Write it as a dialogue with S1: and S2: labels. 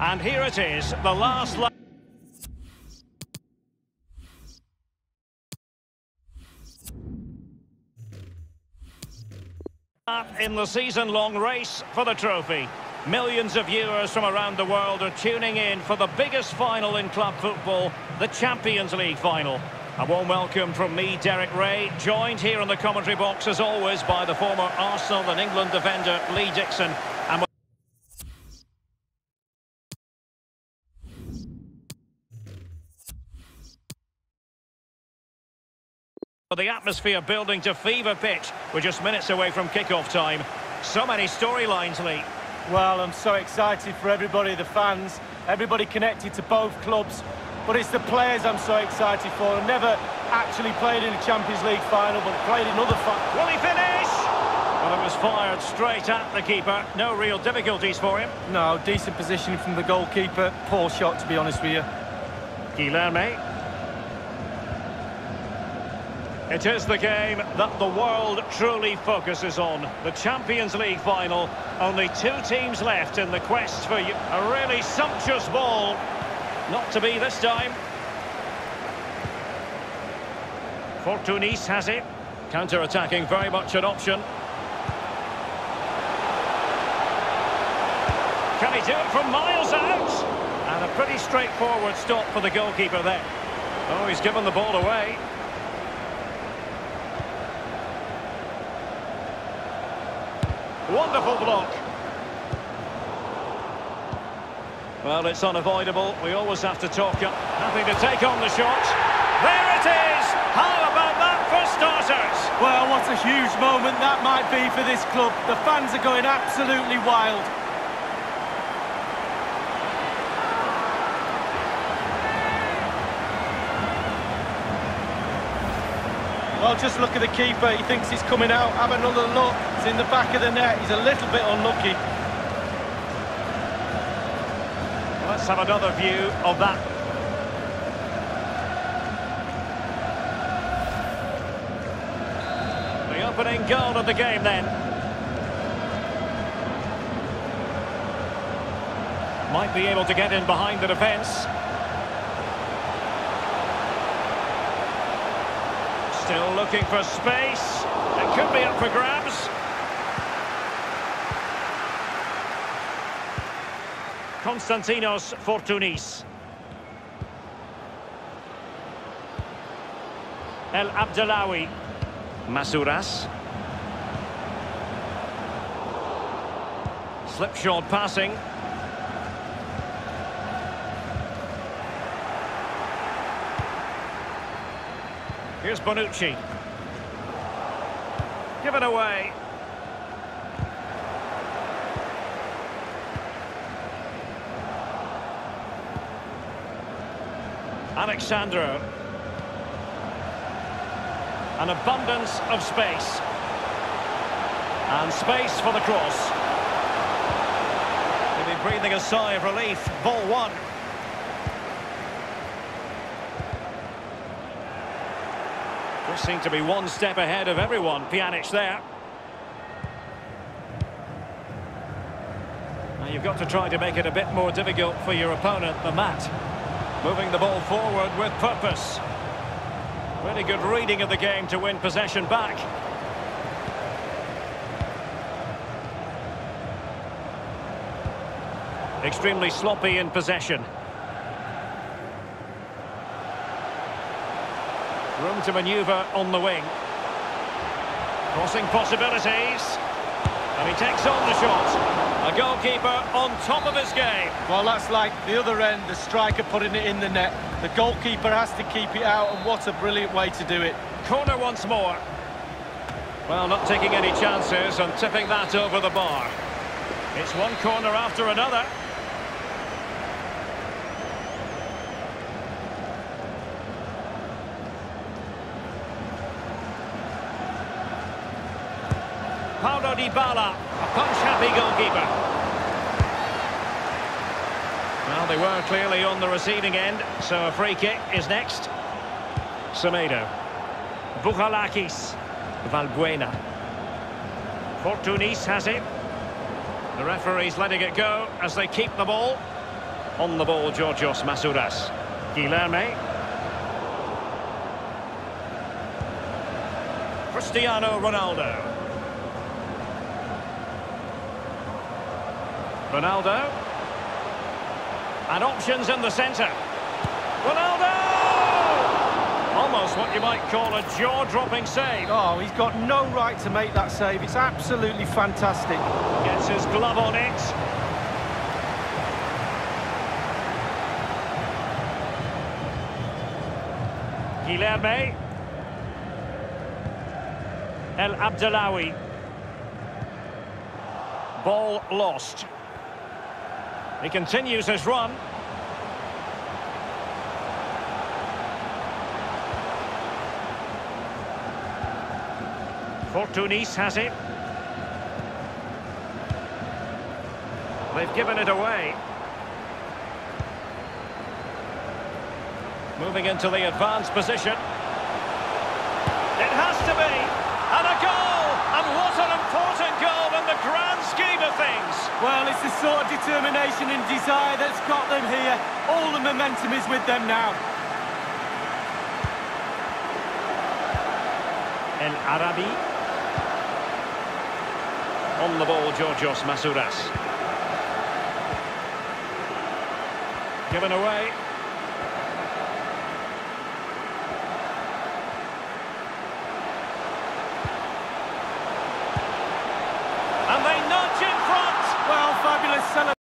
S1: And here it is, the last lap. in the season-long race for the trophy. Millions of viewers from around the world are tuning in for the biggest final in club football, the Champions League final. A warm welcome from me, Derek Ray, joined here in the commentary box as always by the former Arsenal and England defender Lee Dixon. The atmosphere building to fever pitch. We're just minutes away from kick-off time. So many storylines, Lee.
S2: Well, I'm so excited for everybody, the fans, everybody connected to both clubs. But it's the players I'm so excited for. I've never actually played in a Champions League final, but played in other finals.
S1: Will he finish? Well, it was fired straight at the keeper. No real difficulties for him.
S2: No, decent positioning from the goalkeeper. Poor shot, to be honest with you.
S1: Guilherme. It is the game that the world truly focuses on. The Champions League final. Only two teams left in the quest for a really sumptuous ball. Not to be this time. Fortounis has it. Counter-attacking, very much an option. Can he do it from miles out? And a pretty straightforward stop for the goalkeeper there. Oh, he's given the ball away. Wonderful block. Well, it's unavoidable. We always have to talk up. Having to take on the shot. There it is! How about that for starters?
S2: Well, what a huge moment that might be for this club. The fans are going absolutely wild. Just look at the keeper. He thinks he's coming out. Have another look. It's in the back of the net. He's a little bit unlucky.
S1: Let's have another view of that. The opening goal of the game then. Might be able to get in behind the defence. Still looking for space. It could be up for grabs. Konstantinos Fortounis. El Abdellaoui. Masouras. Slipshod passing. Here's Bonucci. Given away. Alex Sandro. An abundance of space. And space for the cross. He'll be breathing a sigh of relief. Ball one. Just seem to be one step ahead of everyone. Pjanic there. Now you've got to try to make it a bit more difficult for your opponent than that. Moving the ball forward with purpose. Really good reading of the game to win possession back. Extremely sloppy in possession. Room to manoeuvre on the wing. Crossing possibilities. And he takes on the shot. A goalkeeper on top of his game.
S2: Well, that's like the other end, the striker putting it in the net. The goalkeeper has to keep it out, and what a brilliant way to do it.
S1: Corner once more. Well, not taking any chances and tipping that over the bar. It's one corner after another. Paulo Dybala, a punch-happy goalkeeper. Well, they were clearly on the receiving end, so a free kick is next. Semedo. Bouchalakis. Valbuena. Fortounis has it. The referee's letting it go as they keep the ball. On the ball, Georgios Masouras. Guilherme. Cristiano Ronaldo. Ronaldo. And options in the centre. Ronaldo! Almost what you might call a jaw-dropping save.
S2: Oh, he's got no right to make that save. It's absolutely fantastic.
S1: Gets his glove on it. Guilherme. El Abdellaoui. Ball lost. He continues his run. Fortounis has it. They've given it away. Moving into the advanced position. It has to be. Of things.
S2: Well, it's the sort of determination and desire that's got them here. All the momentum is with them now.
S1: El Arabi. On the ball, Georgios Masouras. Given away.